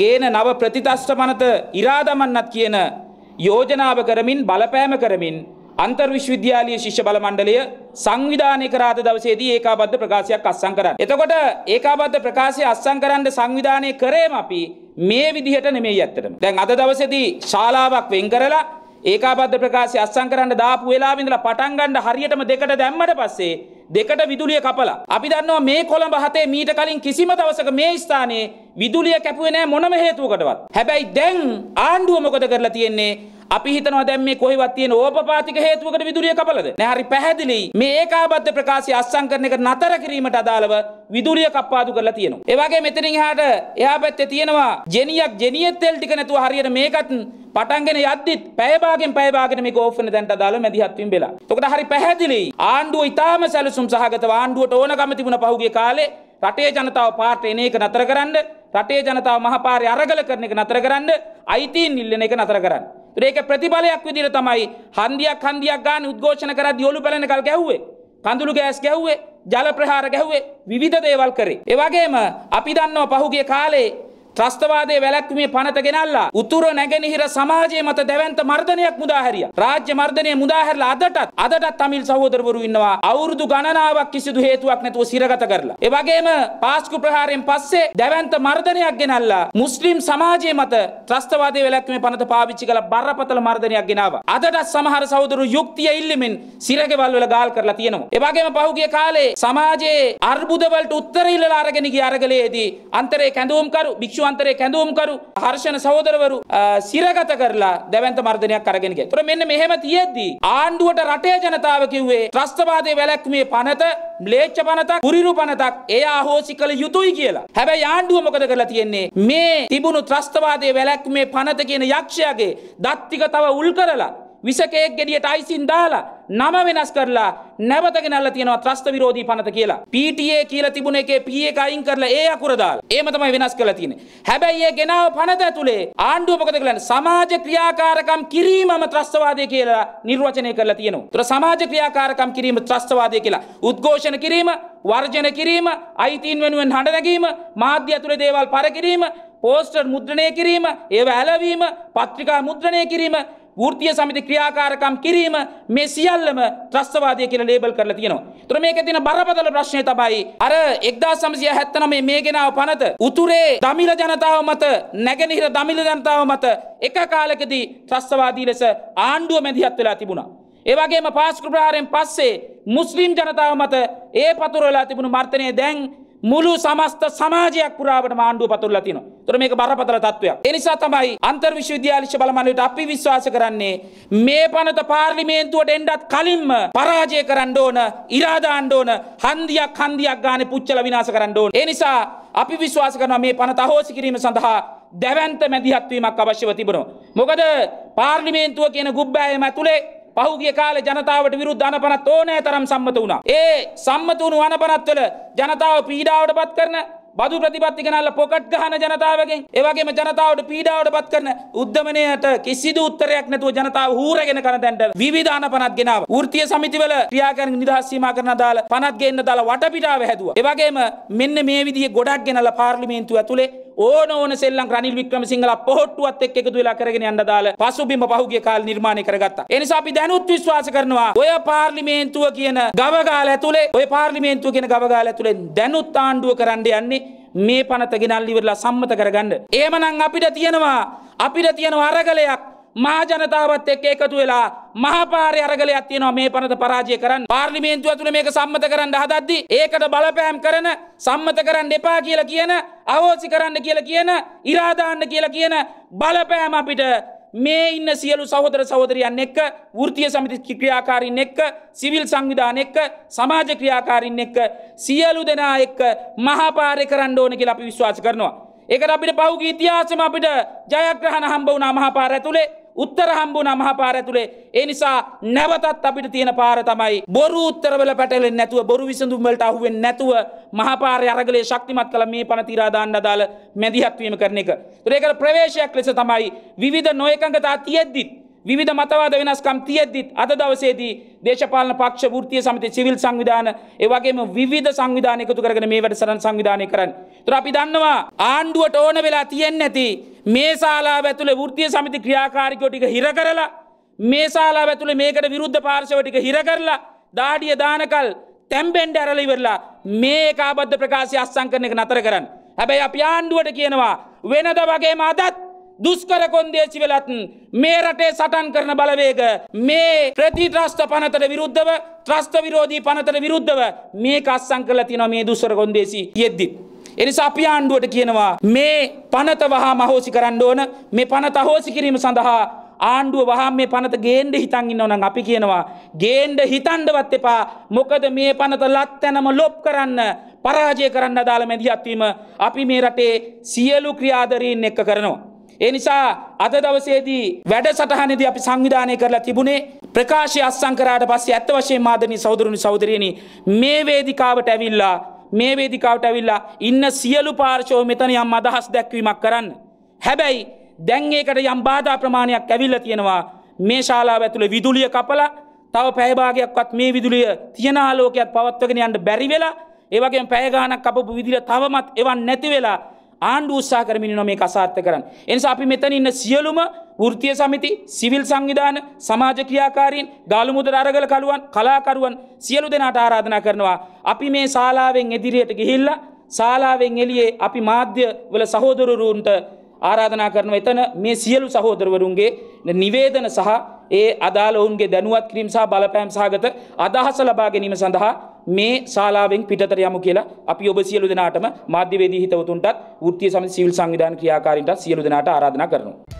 ගේන නව ප්‍රතිතස්්ට පනත ඉරාදමන්නත් කියන යෝජනාව කරමින් බලපෑම කරමින් අන්තර් විශ්වවිද්‍යාලීය ශිෂ්‍ය බල මණ්ඩලය සංවිධානය කරාද දවසේදී ඒකාබද්ධ ප්‍රකාශයක් අත්සන් කරන්න. එතකොට ඒකාබද්ධ ප්‍රකාශය අත්සන් කරන්න සංවිධානය කරේම අපි මේ විදිහට නෙමෙයි ඇත්තටම. දැන් අද දවසේදී ශාලාවක් වෙන් කරලා ඒකාබද්ධ ප්‍රකාශය අත්සන් කරන්න දාපු වෙලාවෙ ඉඳලා පටන් ගන්න හරියටම දෙකට දැම්මට පස්සේ දෙකට විදුලිය කපලා. අපි දන්නවා මේ කොළඹ හතේ මීට කලින් කිසිම දවසක මේ ස්ථානයේ විදුලිය කැපුවේ නෑ මොනම හේතුවකටවත්. හැබැයි දැන් ආණ්ඩුව මොකද කරලා තියෙන්නේ? අපි හිතනවා දැන් මේ කොහෙවත් තියෙන ඕපපාතික හේතුවකට විදුලිය කපලද? නෑ හරි පැහැදිලි. මේ ඒකාබද්ධ ප්‍රකාශය අත්සන් කරන එක නතර කිරීමට අදාළව විදුලිය කප්පාදු කරලා තියෙනවා. ඒ වගේ මෙතනින් එහාට එහා පැත්තේ තියෙනවා ජෙනියක් ජෙනියෙත් තෙල් ටික නැතුව හරියට මේකත් පටන්ගෙන යද්දිත් පැය භාගෙන් පැය භාගෙට මේක ඕෆ් වෙන දැන්ට අදාළ මැදිහත් වීම වෙලා. එතකොට හරි පැහැදිලි. ආණ්ඩුව ඊටාම සැලසුම් සහගතව ආණ්ඩුවට ඕනකම තිබුණ පහුගිය කාලේ රටේ ජනතාව පාට එන එක නතර කරන්න රටේ ජනතාව මහපාරය අරගල කරන එක නතර කරන්න අයිතීන් ඉල්ලන එක නතර කරන්න. ඒක ප්‍රතිඵලයක් විදිහට තමයි හන්දියක් හන්දියක් ගන්න උද්ඝෝෂණ කරද්දී ඔලු පැලෙන කල් ගැහුවේ. කඳුළු ගෑස් ගැහුවේ ජල ප්‍රහාර ගැහුවේ විවිධ දේවල් කරේ. ඒ වගේම අපි දන්නවා පහුගිය කාලේ ත්‍රස්තවාදය වැලැක්වීමේ පනත ගෙනල්ලා උතුර නැගෙනහිර සමාජය මත දැවන්ත මර්ධනයක් මුදාහැරිය. රාජ්‍ය මර්ධනය මුදාහැරලා අදටත් අදටත් තමිල් සහෝදරවරු ඉන්නවා අවුරුදු ගණනාවක් කිසිදු හේතුවක් නැතුව සිරගත කරලා. ඒ වගේම පාස්කු ප්‍රහාරයෙන් පස්සේ දැවන්ත මර්ධනයක් ගෙනල්ලා මුස්ලිම් සමාජය මත ත්‍රස්තවාදය වැලැක්වීමේ පනත පාවිච්චි කළ බරපතල මර්ධනයක් ගෙනාවා. අදටත් සමහර සහෝදරු යුක්තිය ඉල්ලමින් සිරගෙවල් වල ගාල් කරලා තියෙනවා. ඒ වගේම පහුගිය කාලේ සමාජයේ අර්බුදවලට උත්තර ඉල්ලලා අරගෙන ගිය අරගලයේදී අන්තරේ කැඳවුම්කරු භික්ෂු විශ්වන්තරය කැඳවුම්කරු හර්ෂණ සහෝදරවරු සිරගත කරලා දැවන්ත මර්ධනයක් අරගෙන ගියා. ඒතර මෙන්න මෙහෙම තියෙද්දී ආණ්ඩුවට රටේ ජනතාව කිව්වේ ත්‍රස්තවාදයේ වැළැක්වීමේ පනත ම්ලේච්ඡ පනතක් කුරිරු පනතක් එය අහෝසි කළ යුතුයි කියලා. හැබැයි ආණ්ඩුව මොකද කරලා තියෙන්නේ? මේ තිබුණු ත්‍රස්තවාදයේ වැළැක්වීමේ පනත කියන යක්ෂයාගේ දත් ටික තව උල් කරලා විසකයෙක් ගෙඩියට අයිසින් දාලා නම වෙනස් කරලා නැවතගෙනල්ල තියෙනවා ත්‍රස්ත විරෝධී පනත කියලා. PTA කියලා තිබුණ එකේ P එක අයින් කරලා ඒ අකුර දාලා. ඒම තමයි වෙනස් කරලා තියෙන්නේ. හැබැයි ඒ ගෙනාව පනත ඇතුලේ ආණ්ඩුව මොකද කරන්නේ? සමාජ ක්‍රියාකාරකම් කිරීමම ත්‍රස්තවාදය කියලා නිර්වචනය කරලා තියෙනවා. ඒතර සමාජ ක්‍රියාකාරකම් කිරීම ත්‍රස්තවාදය කියලා. උද්ඝෝෂණ කිරීම, වර්ජන කිරීම, අයිතීන් වෙනුවෙන් හඬ නැගීම, මාධ්‍ය ඇතුලේ දේවල් පර කිරීම, පෝස්ටර් මුද්‍රණය කිරීම, ඒව ඇලවීම, පත්‍රිකා මුද්‍රණය කිරීම වෘතිය සමිති ක්‍රියාකාරකම් කිරීම මේ සියල්ලම ත්‍රස්තවාදය කියලා ලේබල් කරලා තියෙනවා. ඒතර මේකේ තියෙන බරපතල ප්‍රශ්නය තමයි අර 1979 මේ ගෙනාව පනත උතුරේ දමිළ ජනතාව මත නැගෙනහිර දමිළ ජනතාව මත එක කාලෙකදී ත්‍රස්තවාදී ලෙස ආණ්ඩුව මැදිහත් වෙලා තිබුණා. ඒ වගේම පාස්කු ප්‍රහාරයෙන් පස්සේ මුස්ලිම් ජනතාව මත ඒ පතුරවලා තිබුණු මර්ධනය දැන් මුළු සමස්ත සමාජයක් පුරාවට ආණ්ඩුව පතුරලා තියෙනවා. ඒතර මේක බරපතල තත්වයක්. ඒ නිසා තමයි අන්තර් විශ්වවිද්‍යාලීය බල මණ්ඩලයට අපි විශ්වාස කරන්නේ මේ පනත පාර්ලිමේන්තුවට එන්නත් කලින්ම පරාජය කරන්න ඕන, ඉරා දාන්න ඕන, හන්දියක් හන්දියක් ගානේ පුච්චලා විනාශ කරන්න ඕන. ඒ නිසා අපි විශ්වාස කරනවා මේ පනත අහෝසි කිරීම සඳහා දැවන්ත මැදිහත් වීමක් අවශ්‍යව තිබෙනවා. මොකද පාර්ලිමේන්තුව කියන ගුබ්බෑයම ඇතුලේ පහුගිය කාලේ ජනතාවට විරුද්ධ අනපනත් ඕනෑ තරම් සම්මත වුණා. ඒ සම්මත වුණු අනපනත්වල ජනතාව පීඩාවට පත් කරන බදු ප්‍රතිපත්ති ගෙනල්ලා පොකට් ගහන ජනතාවගෙන් ඒ වගේම ජනතාවට පීඩාවට පත් කරන උද්දමනයට කිසිදු උත්තරයක් නැතුව ජනතාව හූරගෙන කරන තැනට විවිධ අනපනත් ගෙනාවා. වෘත්තීය සමිතිවල ක්‍රියාකරන නිදහස් සීමා කරන දාලා පනත් ගෙන්න දාලා වටපිටාව හැදුවා. ඒ වගේම මෙන්න මේ විදිහේ ගොඩක් ගෙනල්ලා පාර්ලිමේන්තුව ඇතුලේ ඕන ඕන සෙල්ලම් රනිල් වික්‍රමසිංහල පොහොට්ටුවත් එක්ක එකතු වෙලා කරගෙන යන්න දාලා පසුබිම පහුගිය කාලේ නිර්මාණය කරගත්තා. ඒ නිසා අපි දැනුත් විශ්වාස කරනවා ඔය පාර්ලිමේන්තුව කියන ගවගාල ඇතුලේ ඔය පාර්ලිමේන්තුව කියන ගවගාල ඇතුලේ දැනුත් ආණ්ඩුව කරන්න යන්නේ මේ පනත ගෙනල්ලි ඉවරලා සම්මත කරගන්න. එහෙමනම් අපිට තියෙනවා අපිට තියෙනවා අරගලයක් මහජනතාවත් එක්ක එකතු වෙලා මහපාරය අරගලයක් තියෙනවා මේ පනත පරාජය කරන්න පාර්ලිමේන්තුව ඇතුළේ මේක සම්මත කරන්න හදද්දි ඒකට බලපෑම් කරන සම්මත කරන්න එපා කියලා කියන අවෝසි කරන්න කියලා කියන ඉරාදාන්න කියලා කියන බලපෑම අපිට මේ ඉන්න සියලු සහෝදර සහෝදරයන් එක්ක වෘතිය සමිති ක්‍රියාකාරින් එක්ක සිවිල් සංවිධාන එක්ක සමාජ ක්‍රියාකාරින් එක්ක සියලු දෙනා එක්ක මහපාරය කරන්න ඕන කියලා අපි විශ්වාස කරනවා. ඒකට අපිට පහුගිය ඉතිහාසෙම අපිට ජයග්‍රහණ හම්බ වුණා මහපාර ඇතුලේ උත්තර හම්බුනා මහපාර ඇතුලේ ඒ නිසා නැවතත් අපිට තියෙන පාර තමයි බොරු උත්තරවල පැටලෙන්නේ නැතුව බොරු විසඳුම් වලට අහු වෙන්නේ නැතුව මහපාරේ අරගලේ ශක්තිමත් කළ මේ පණ තිරා දාන්න අදාළ මැදිහත් වීම කරන එක. ඒකට ප්‍රවේශයක් ලෙස තමයි විවිධ නොයකඟතා තියෙද්දිත් විධ මතවාද වෙනස්කම් තියෙද්දිත් අද දවසේදී දේශපාලන පක්ෂ ෘතිය සමති සිවිල් සංවිධාන ඒවගේම විධ සංවිධාන එකතු කරගෙන මේ වැඩ සරන් සංවිධානය කරන්න. තුර අපි දන්නවා ආණ්ඩුවට ඕන වෙලා තියෙන් ඇති මේ සාලා ඇතුළ ෘතිය සමිති ක්‍රියාකාරිකෝටික හිර කරලා මේ සාලා ඇතුළ මේකට විරුද්ධ පාර්ශවටික හිර කරලා දාඩිය දානකල් තැම්බෙන්ඩ ඇරලිවෙරලා මේ කාබද්ධ ප්‍රකාශය අස්සං කරන එක නතර කරන්න. හැබැයි අප ආණ්ඩුවට කියනවා වෙනද වගේ අදත් දුස්කර කොන්දේසි වෙලත් මේ රටේ සටන් කරන බලවේග මේ ප්‍රති ත්‍රස්ත පනතට විරුද්ධව ත්‍රස්ත විරෝධී පනතට විරුද්ධව මේ අස්සං කල තින මේ දුස්සර කොන්දේසි යෙද්දිත්. එනිසා අපි ආණ්ඩුවට කියනවා මේ පනත වහා මහෝසි කරන්න ඕන මේ පනත අහෝසි කිරීම සඳහා ආණ්ඩුව වහම් මේ පනත ගේන්ඩ හිතන් ඉන්නවනම් අපි කියනවා ගේන්ඩ හිතන්ඩවත් එපා මොකද මේ පනත ලත් තැනම ලොප් කරන්න පරාජය කරන්න දාල මැදිහත්වීම අපි මේ රටේ සියලු ක්‍රියාදරීන් එක්ක කරනවා. ඒ නිසා අද දවසේදී වැඩ සටහනද අපි සංවිධානය කරලා තිබුණේ ප්‍රකාශය අස්සංකරට පස්සේ ඇත්ත වශයෙන් මාදනී සෞදරුණි සෞදරයන මේ වේදිකාවට ඇවිල්ලා මේ වේදිකාවට ඇවිල්ලා ඉන්න සියලු පාර්ශෝ මෙතන යම් අදහස් දැක්වීමක් කරන්න. හැබැයි දැන්ඒකට යම් බාධා ප්‍රමාණයක් ඇවිල්ල තියෙනවා මේ ශාලාව ඇතුළ විදුලිය කපල තව පැයභාගයක්වත් මේ විදුලිය තියනාලෝකයක් පවත්වගෙන යන්න බැරි වෙලා ඒවගේ පැයගානක් අපපු විදිර තවමත් එවන් නැති වෙලා ආණ්ඩු උත්සා කරමිනි නො මේ කසාර්ථ කරන්න. එනිසා අපි මෙතන ඉන්න සියලුම වෘතිය සමිති සිවිල් සංවිධාන සමාජ ක්‍රියාකාරීන් ගාලුමුදර අරගල කළුවන් කලාකරුවන් සියලු දෙනාට ආරාධනා කරනවා. අපි මේ ශාලාවෙන් එදිරියට ගිහිල්ල ශාලාවෙන් එලියේ අපි මාධ්‍ය වල සහෝදරරුන්ට ආරාධනා කරන එතන මේ සියලු සහෝදරවරුන්ගේ නිවේදන සහ ඒ අදාළ ඔවුන්ගේ දැනුවත් කිරීම සහ බලපෑම් සහගත අදහස ලබා ගැනීම සඳහා මේ ශාලාවෙන් පිටතර යමු කියලා අපි ඔබ සියලු දෙනාටම මාධ්‍යවේදී හිතවතුන්ටත් වෘත්තීය සමිති සිවිල් සංවිධාන ක්‍රියාකාරීන්ටත් සියලු දෙනාට ආරාධනා කරනවා.